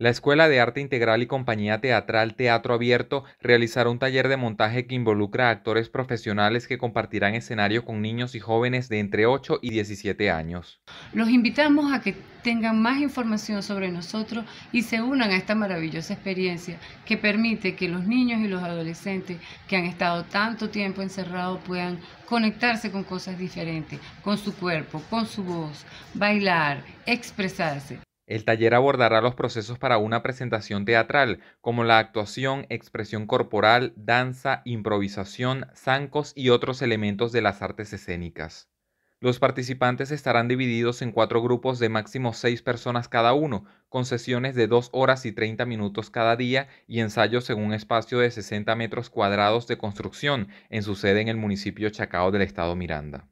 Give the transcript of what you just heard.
La Escuela de Arte Integral y Compañía Teatral Teatro Abierto realizará un taller de montaje que involucra a actores profesionales que compartirán escenario con niños y jóvenes de entre 8 y 17 años. Los invitamos a que tengan más información sobre nosotros y se unan a esta maravillosa experiencia que permite que los niños y los adolescentes que han estado tanto tiempo encerrados puedan conectarse con cosas diferentes, con su cuerpo, con su voz, bailar, expresarse. El taller abordará los procesos para una presentación teatral, como la actuación, expresión corporal, danza, improvisación, zancos y otros elementos de las artes escénicas. Los participantes estarán divididos en cuatro grupos de máximo seis personas cada uno, con sesiones de dos horas y 30 minutos cada día y ensayos en un espacio de 60 metros cuadrados de construcción en su sede en el municipio Chacao del estado Miranda.